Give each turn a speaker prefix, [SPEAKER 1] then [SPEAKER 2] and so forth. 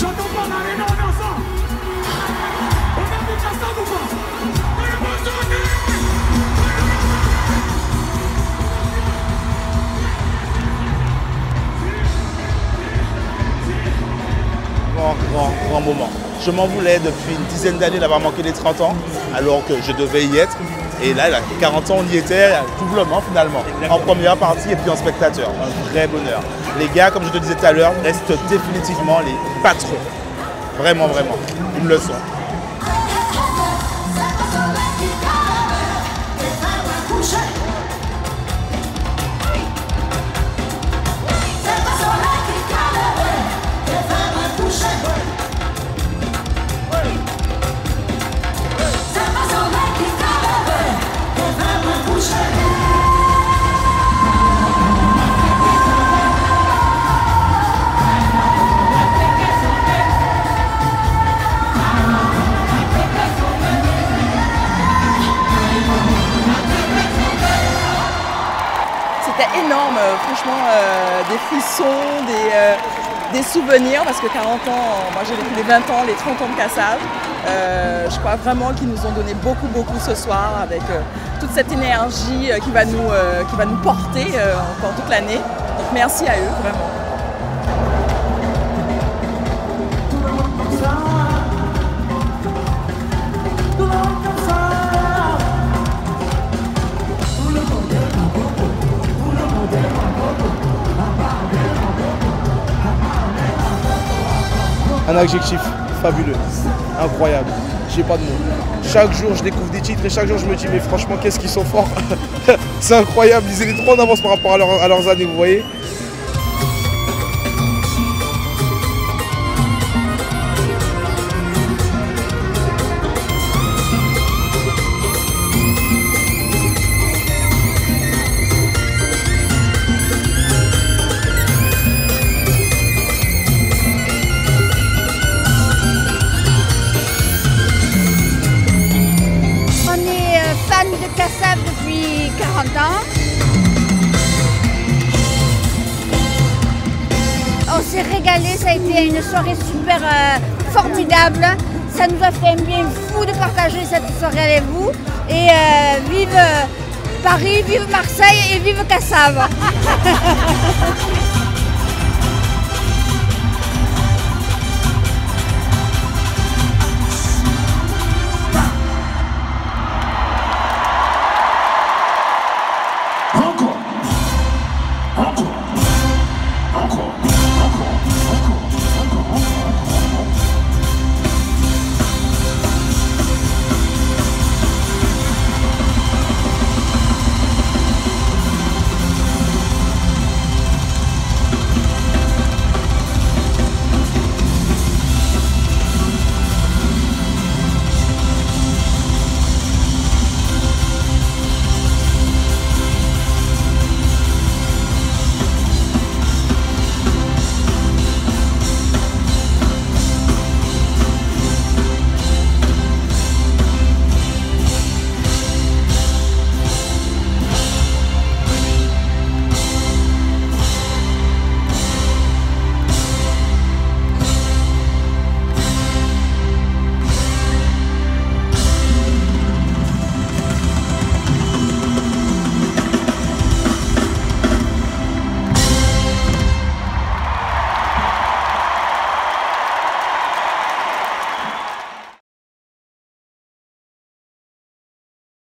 [SPEAKER 1] J'entends pas l'arena, on est ensemble. On a vu ça ou pas
[SPEAKER 2] Grand, grand, grand moment. Je m'en voulais depuis une dizaine d'années d'avoir manqué les 30 ans, alors que je devais y être. Et là, il a 40 ans, on y était doublement finalement, en première partie et puis en spectateur. Un vrai bonheur. Les gars, comme je te disais tout à l'heure, restent définitivement les patrons. Vraiment, vraiment. Une leçon.
[SPEAKER 1] C'était énorme, euh, franchement, euh, des frissons, des, euh, des, souvenirs, parce que 40 ans, moi j'ai vécu les 20 ans, les 30 ans de cassage. je crois vraiment qu'ils nous ont donné beaucoup, beaucoup ce soir, avec toute cette énergie qui, va nous, qui va nous porter encore toute l'année. Donc merci à eux, vraiment.
[SPEAKER 3] Un adjectif fabuleux, incroyable. J'ai pas de mots. Chaque jour, je découvre des titres et chaque jour, je me dis, mais franchement, qu'est-ce qu'ils sont forts. C'est incroyable. Ils étaient trop en avance par rapport à, à leurs années, vous voyez.
[SPEAKER 4] Depuis 40 ans. On s'est régalé, ça a été une soirée super euh, formidable. Ça nous a fait un bien fou de partager cette soirée avec vous. Et euh, vive Paris, vive Marseille et vive Cassave Ronco!